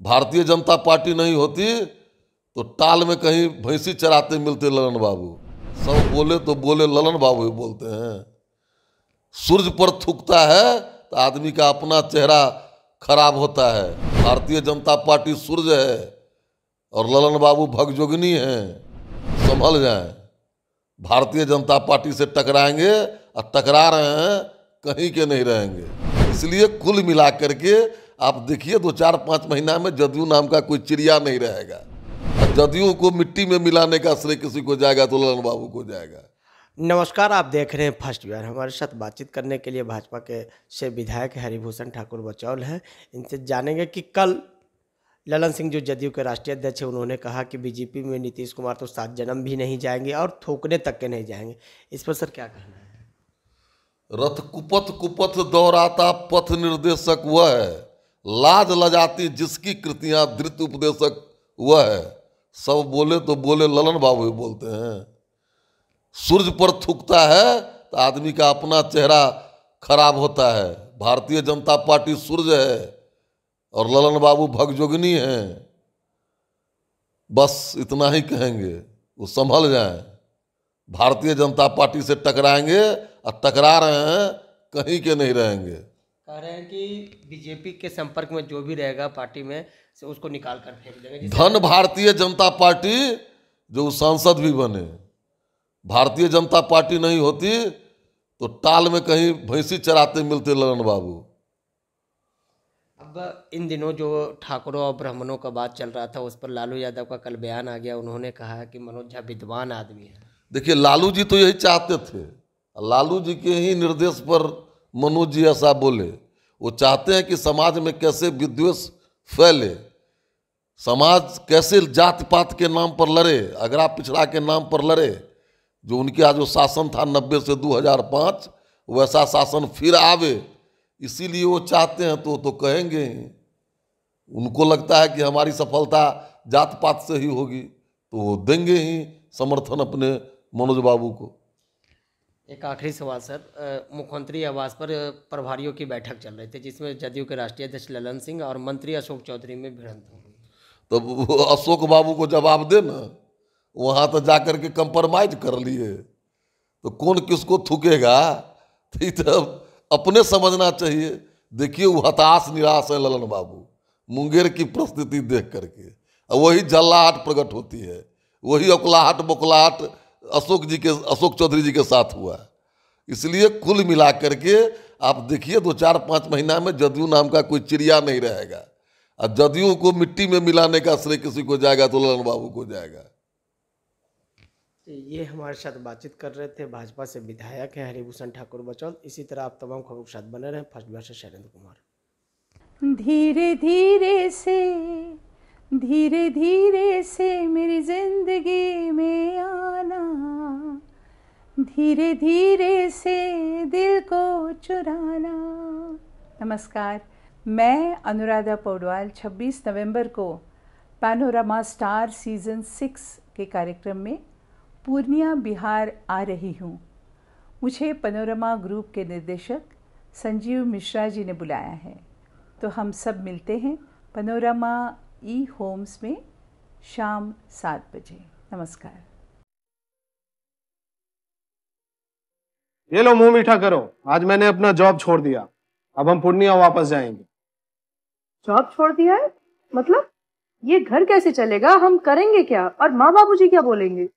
Bharatiya Janata party नहीं होती तो टाल में कहीं भैंसी चराते मिलते ललन बाबू। सब बोले तो बोले, ललन बाबू ही बोलते हैं। सूर्य पर थूकता है तो आदमी का अपना चेहरा खराब होता है। भारतीय जनता पार्टी सूर्य है, और ललन बाबू भगजोगिनी हैं। संभल जाएँ। भारतीय जनता पार्टी से टकराएँगे, और टकरा रहे हैं, कहीं के नहीं रहेंगे। इसलिए कुल मिला करके आप देखिए दो चार पाँच महीना में जदयू नाम का कोई चिड़िया नहीं रहेगा। जदयू को मिट्टी में मिलाने का श्रेय किसी को जाएगा तो ललन बाबू को जाएगा। नमस्कार आप देख रहे हैं फ़र्स्ट बिहार हमारे साथ बातचीत करने के लिए भाजपा के से विधायक हरिभूषण ठाकुर बचौल हैं। इनसे जानेंगे कि कल ललन सिंह जो जदयू के राष्ट्रीय अध्यक्ष हैं उन्होंने कहा कि बीजेपी में नीतीश कुमार तो सात जन्म भी नहीं जाएँगे और थोकने तक के नहीं जाएँगे। इस पर सर क्या कहना है? रथ कुपथ कुपथ दौड़ाता पथ निर्देशक वह है। लाज लजाती जिसकी कृतियाँ धृत उपदेशक वह है। सब बोले तो बोले, ललन बाबू ही बोलते हैं। सूर्य पर थूकता है तो आदमी का अपना चेहरा खराब होता है। भारतीय जनता पार्टी सूर्य है और ललन बाबू भगजोगिनी हैं। बस इतना ही कहेंगे, वो संभल जाएँ। भारतीय जनता पार्टी से टकराएँगे और टकरा रहे हैं, कहीं के नहीं रहेंगे। कह रहे हैं कि बीजेपी के संपर्क में जो भी रहेगा पार्टी में से उसको निकाल कर फेंक देंगे धन भारतीय जनता पार्टी जो सांसद भी बने। भारतीय जनता पार्टी नहीं होती तो टाल में कहीं भैंसी चराते मिलते ललन बाबू। अब इन दिनों जो ठाकुरों और ब्राह्मणों का बात चल रहा था उस पर लालू यादव का कल बयान आ गया। उन्होंने कहा कि मनोज झा विद्वान आदमी है। देखिए लालू जी तो यही चाहते थे। लालू जी के ही निर्देश पर मनोज जी ऐसा बोले, वो चाहते हैं कि समाज में कैसे विद्वेष फैले, समाज कैसे जात पात के नाम पर लड़े, अगरा पिछड़ा के नाम पर लड़े, जो उनके यहाँ जो शासन था नब्बे से 2005 वैसा शासन फिर आवे, इसीलिए वो चाहते हैं तो तो कहेंगे ही। उनको लगता है कि हमारी सफलता जात पात से ही होगी तो वो देंगे ही समर्थन अपने मनोज बाबू को। एक आखिरी सवाल, सर। मुख्यमंत्री आवास पर प्रभारियों की बैठक चल रही थी, जिसमें जदयू के राष्ट्रीय अध्यक्ष ललन सिंह और मंत्री अशोक चौधरी में भिड़ंत हो गई तब अशोक बाबू को जवाब दे ना। वहाँ तो जा कर के कंप्रोमाइज कर लिए। तो कौन किसको थूकेगा? तो तो अपने समझना चाहिए। देखिए, वो हताश, निराश है ललन बाबू, मुंगेर की परिस्थिति देख करके। और वही जल्लाहट प्रकट होती है। वही अकुलाहट बकुलाहट अशोक जी के अशोक चौधरी जी के साथ हुआ इसलिए कुल मिला करके आप देखिए दो चार पाँच महीना में जदयू नाम का कोई चिड़िया नहीं रहेगा। और जदयू को मिट्टी में मिलाने का श्रेय किसी को जाएगा तो ललन बाबू को जाएगा। तो ये हमारे साथ बातचीत कर रहे थे भाजपा से विधायक हैं हरिभूषण ठाकुर बचौल। इसी तरह आप तमाम खबरों के साथ बने रहें। फ़र्स्ट बिहार से शैलेंद्र कुमार। धीरे धीरे से धीरे धीरे से मेरी ज़िंदगी में आना। धीरे धीरे से दिल को चुराना। नमस्कार, मैं अनुराधा पौडवाल 26 नवंबर को पैनोरामा स्टार सीज़न सिक्स के कार्यक्रम में पूर्णिया, बिहार आ रही हूँ। मुझे पनोरमा ग्रुप के निर्देशक संजीव मिश्रा जी ने बुलाया है। तो हम सब मिलते हैं पनोरमा ई होम्स में शाम सात बजे। नमस्कार। ये लो मुँह मीठा करो। आज मैंने अपना जॉब छोड़ दिया। अब हम पूर्णिया वापस जाएँगे। जॉब छोड़ दिया है? मतलब? ये घर कैसे चलेगा? हम करेंगे क्या? और माँ बाबू जी क्या बोलेंगे?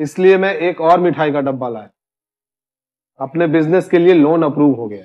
इसलिए मैं एक और मिठाई का डब्बा लाया। अपने बिज़नेस के लिए लोन अप्रूव हो गया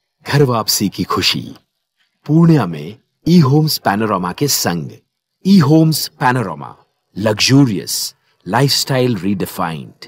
घर वापसी की खुशी। पूर्णिया में ई होम्स पैनोरामा के संग। ई homes panorama luxurious lifestyle redefined